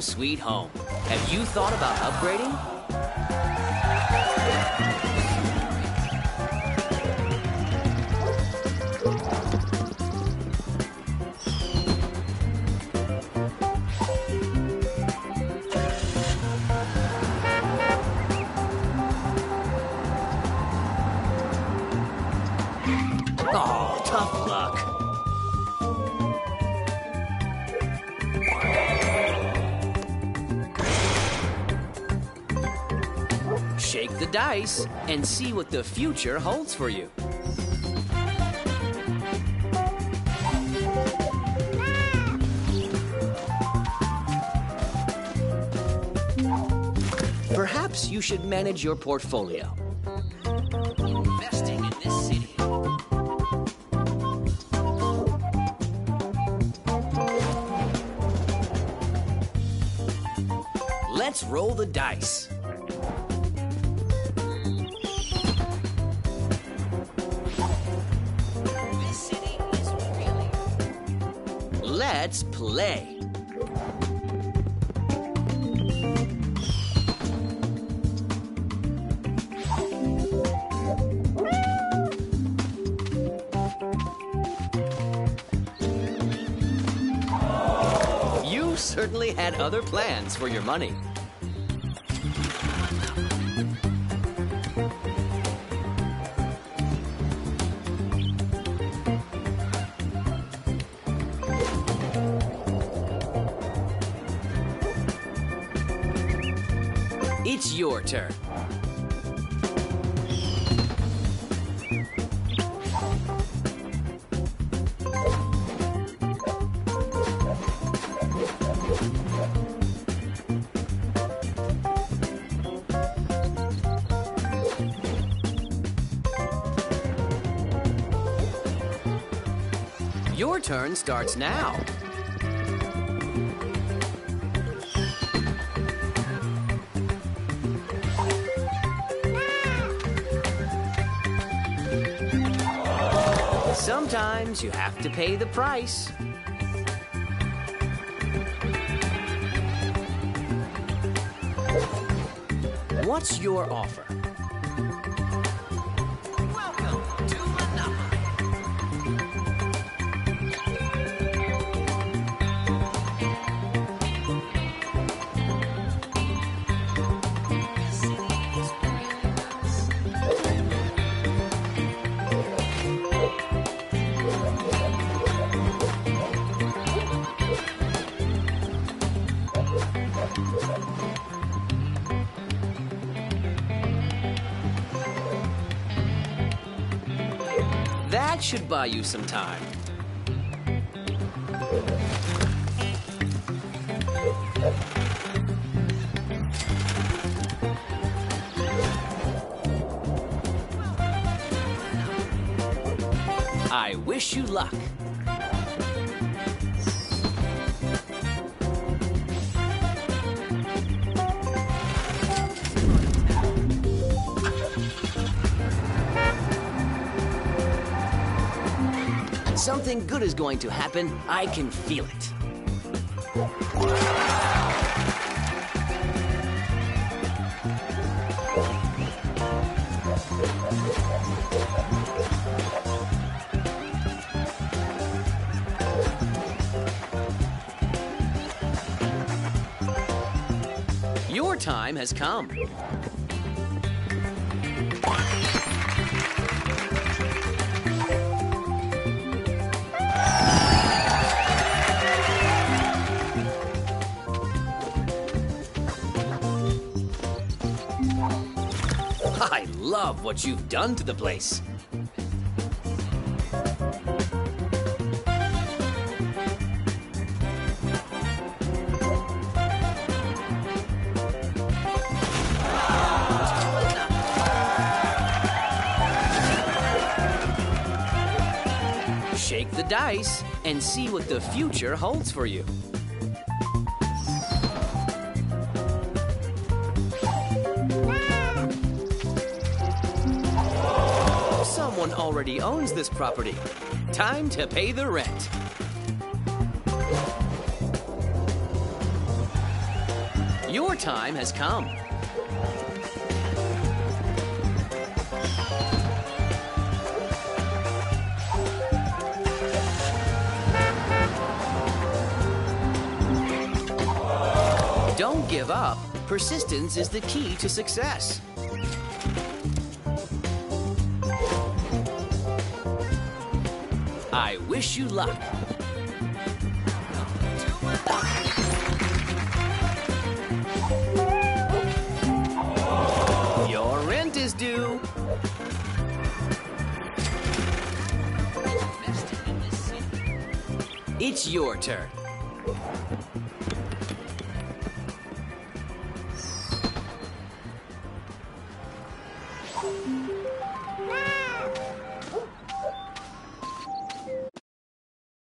Sweet home. Have you thought about upgrading? And see what the future holds for you. Perhaps you should manage your portfolio. Investing in this city. Let's roll the dice. Plans for your money. Turn starts now. Sometimes you have to pay the price. What's your offer? Should buy you some time. I wish you luck. Something good is going to happen. I can feel it. Your time has come. What you've done to the place. Shake the dice and see what the future holds for you. Already owns this property. Time to pay the rent. Your time has come. Don't give up. Persistence is the key to success. Wish you luck. Your rent is due. It's your turn.